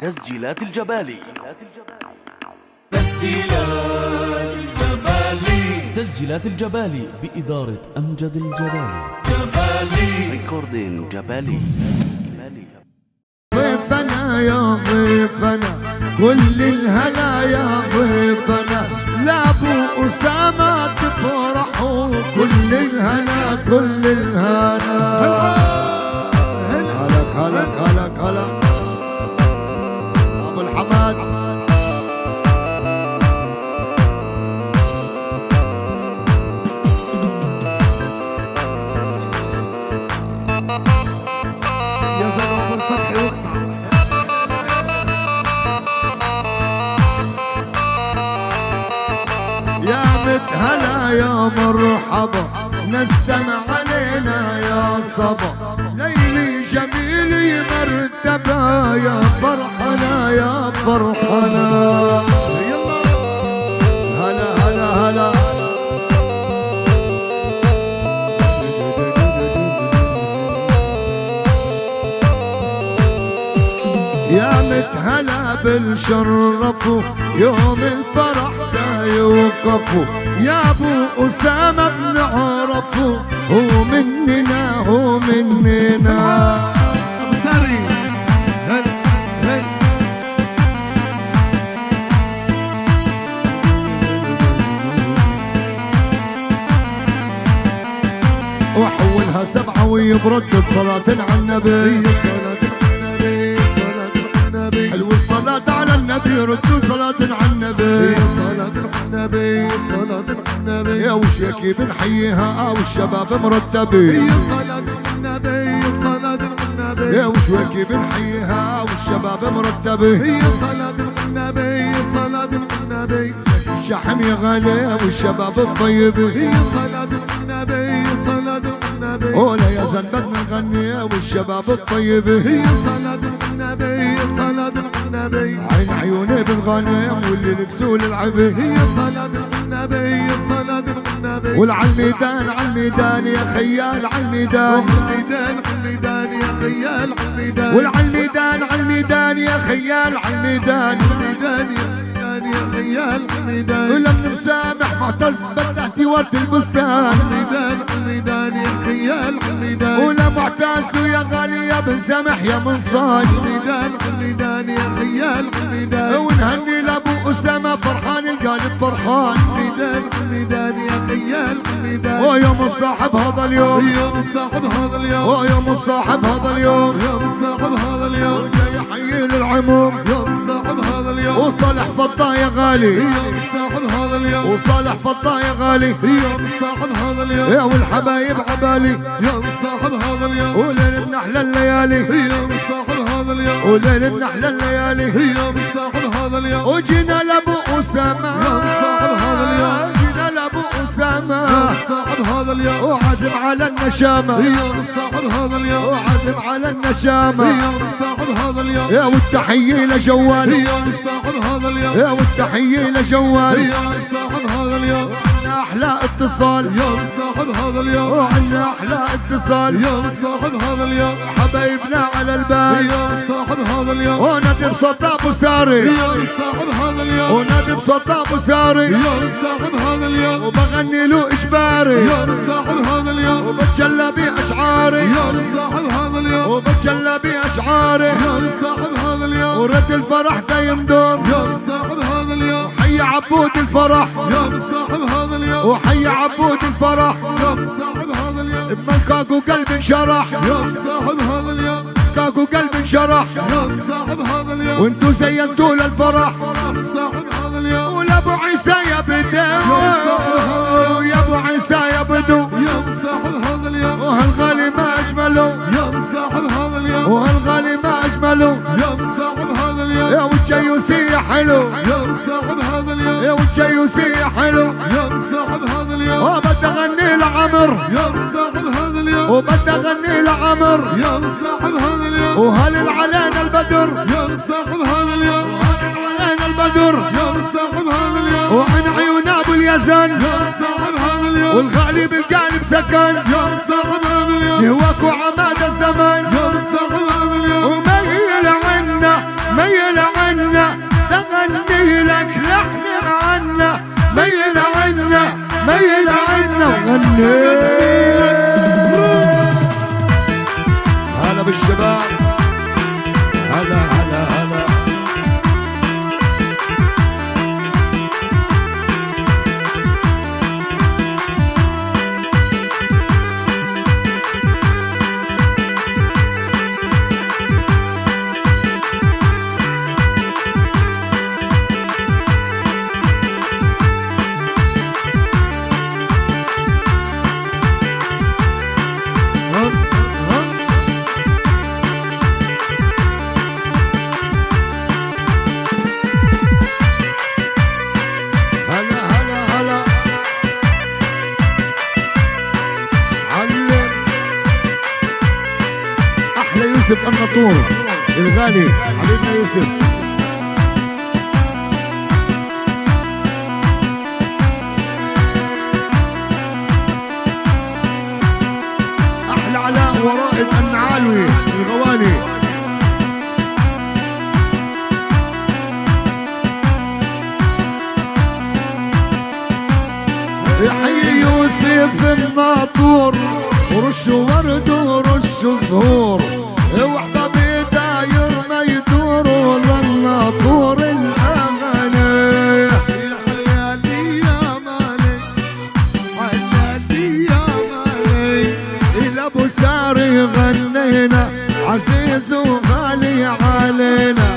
تسجيلات الجبالي. تسجيلات الجبالي. تسجيلات الجبالي بإدارة أمجد الجبالي. جبالي. ريكوردين جبالي. ضيفنا يا ضيفنا كل الهلا يا ضيفنا لا أبو أسامة تفرحوا كل الهنا كل الهنا. يا متهلا يا مرحبا نسم علينا يا صبا. ليلي جميلي مرتبة يا فرحنا يا فرحنا. هلا هلا هلا. يا متهلا بالشرفوا يوم الفرح يوقفوا يا أبو أسامة بنعرفوا هو مننا هو مننا وحولها سبعة ويبردد صلاه على النبي. النبي ردوا صلاة على النبي. صلاة النبي صلاة النبي. يا وشيكي بنحييها أو الشباب مرتبين صلاة النبي صلاة النبي. يا وشويكي بنحييها والشباب مرتبه هي صلاة النبي صلاة النبي. الشحم يا غالي والشباب الطيبة هي صلاة النبي صلاة النبي. ولا يا بدنا نغني والشباب الطيبة هي صلاة النبي صلاة النبي. عين عيوني بالغنم واللي لبسوا للعبة هي صلاة النبي صلاة النبي. والعالميدان عالميدان يا خيال عالميدان. الميدان الميدان يا خيال الميدان والعالميدان عالميدان يا خيال عالميدان. الميدان يا يا خيال الميدان ولم نسامح معتز بدأتي ورد البستان. الميدان الميدان يا خيال الميدان ولا معتز ويا غالي يا بن سامح يا منصاج الميدان الميدان يا خيال الميدان ونهني لابو اسامه فرحان القالب فرحان الميدان الميدان يا خيال الميدان ويوم الصاحب هذا اليوم يوم صاحب هذا اليوم ويوم الصاحب هذا اليوم يوم صاحب هذا اليوم جاي يحيي للعموم يوم صاحب هذا اليوم وصالح فضة يا غالي يوم صاحب هذا اليوم وصالح فضة يا غالي يوم صاحب هذا اليوم يا والحبايب عبالي يوم صاحب هذا اليوم وليل النحلة الليالي يوم صاحب هذا اليوم وليل النحلة الليالي يوم صاحب هذا اليوم وجينا لابو أسامة. يوم صاحب هذا اليوم. جينا لابو أسامة. يوم صاحب هذا اليوم. وعزم على النشامة. يوم صاحب هذا اليوم. وعزم على النشامة. يوم صاحب هذا اليوم. يا والتحية لجوالي يوم صاحب هذا اليوم. يا والتحية لجوالي يوم صاحب هذا اليوم. عنا أحلى اتصال يوم صاحب هذا اليوم وعنا أحلى اتصال يوم صاحب هذا اليوم حبايبنا على البال يوم صاحب هذا اليوم ونادي بصوت أبو ساري يوم صاحب هذا اليوم ونادي بصوت أبو ساري يوم صاحب هذا اليوم وبغني له إجباري يوم صاحب هذا اليوم وبتجلى بأشعاري يوم صاحب هذا اليوم وبتجلى بأشعاري يوم صاحب هذا اليوم ورد الفرح دايم دوم يوم صاحب هذا اليوم حي عبود الفرح يوم صاحب هذا اليوم وحي عبود الفرح. يوم صاحب هذا اليوم. من كاكو قلب انشرح يوم صاحب هذا اليوم. كاكو قلب انشرح يوم صاحب هذا اليوم. وانتو زينتوا للفرح صاحب هذا اليوم. ولا أبو عيسى يا بدو. يا أبو عيسى يا بدو. يوم صاحب هذا اليوم. وهالغالي ما اجمله يوم صاحب هذا اليوم. وهالغالي ما اجمله يوم صاحب يا يا حلو. يوم صاحب هذا اليوم. يا والجيوسي يا حلو. يوم صاحب هذا اليوم. وبدي اغني لعمر يوم صاحب هذا اليوم. وبدي اغني لعمر يوم صاحب هذا اليوم. وهلل علينا البدر. يوم صاحب هذا اليوم. علينا البدر. يوم صاحب هذا اليوم. وعن عيون أبو اليزن. يوم صاحب هذا اليوم. والغالي بالقالب سكن. يوم صاحب هذا اليوم. يهواك وعماد الزمن. يوم صاحب يوسف النطور الغالي حبيبنا يوسف. أحلى علاء ورائد النعالوي الغواني يحيي يوسف الناطور ورش ورد ورش زهور أبو ساري غنينا عزيز وغالي علينا.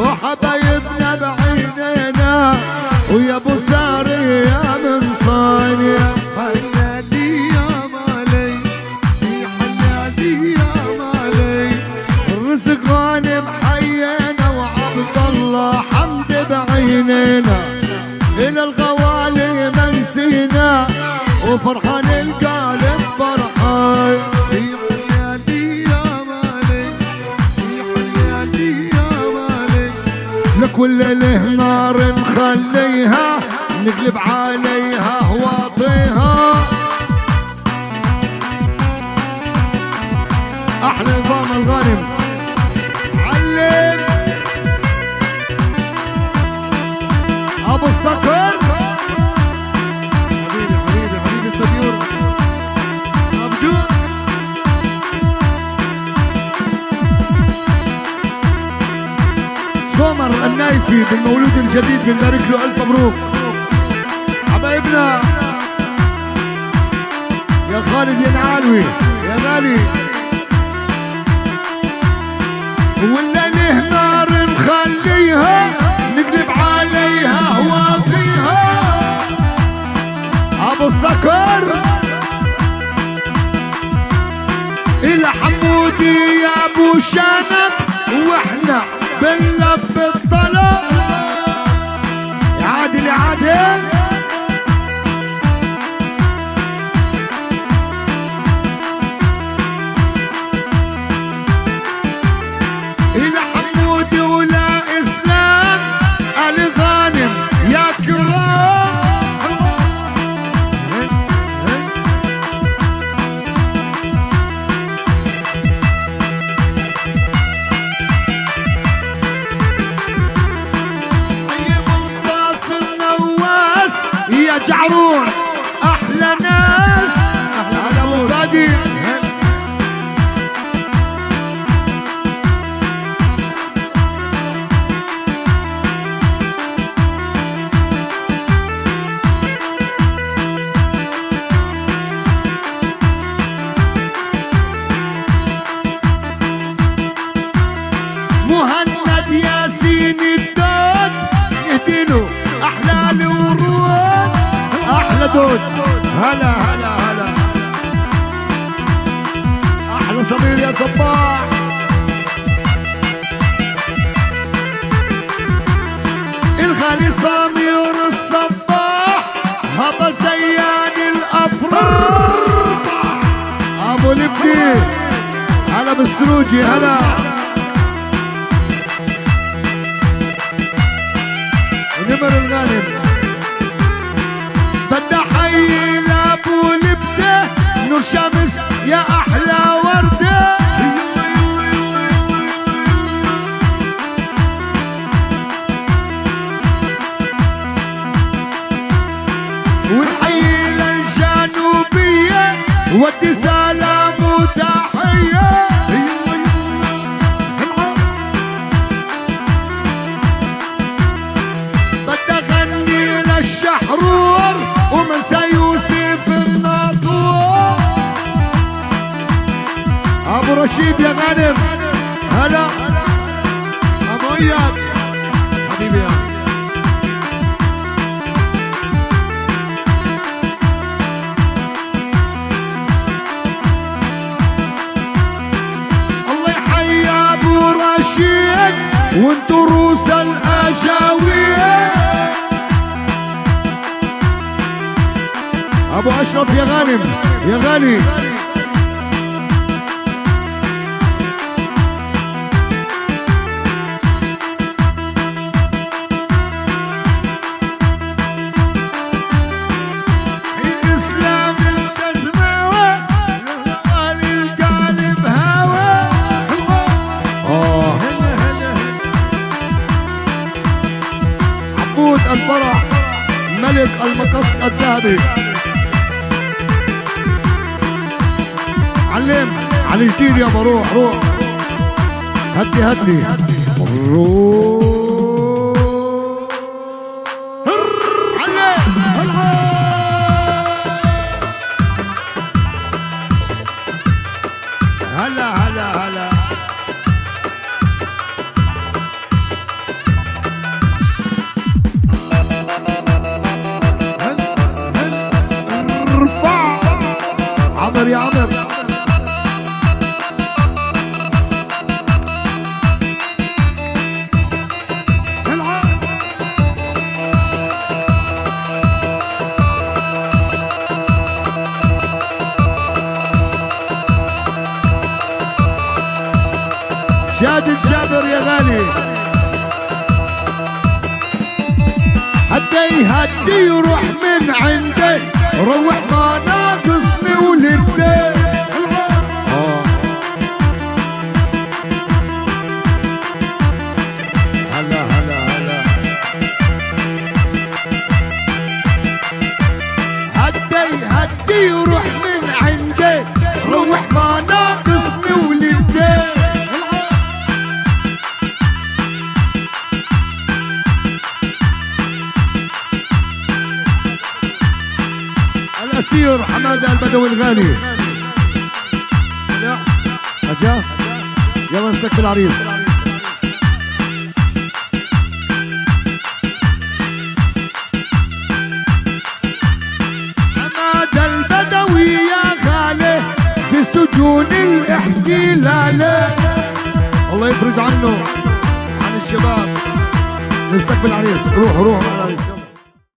وحبايبنا بعينينا ويا أبو ساري يا من صانع حلالي يا الرزق غانم حيينا وعبد الله حمد بعينينا. إلى الغوالي منسينا وفرحان القالب لكل له نار نخليها نقلب عليها النايفي بالمولود الجديد بنبارك له ألف مبروك. حبايبنا يا خالد يا نعالوي دود هلا هلا هلا. أحلى صبير يا صباح الغالي صامير الصباح هذا زيان الافراح أبو لبدي هلا بالسروجي هلا. ونمر الغانم نور شمس يا أحلى وردة. رشيد يا غانم. هلا. ابو اياد حبيبي يا. الله يحيي أبو رشيد. وانتو روس الاجاويه أبو أشرف يا غانم. يا غالي. الفرح ملك المقص الذهبي. علم على الجديد يابا روح روح. هدي هدي. روح. هلا هلا هلا. عمر يا عمر. شاد الجابر يا غالي. هدي هدي يروح من عندي روح ما ناقصني ولدي يلا نستقبل العريس. حمادة البدوي يا في سجون الاحتلال. الله يفرج عنه عن الشباب. نستقبل العريس. روح روح.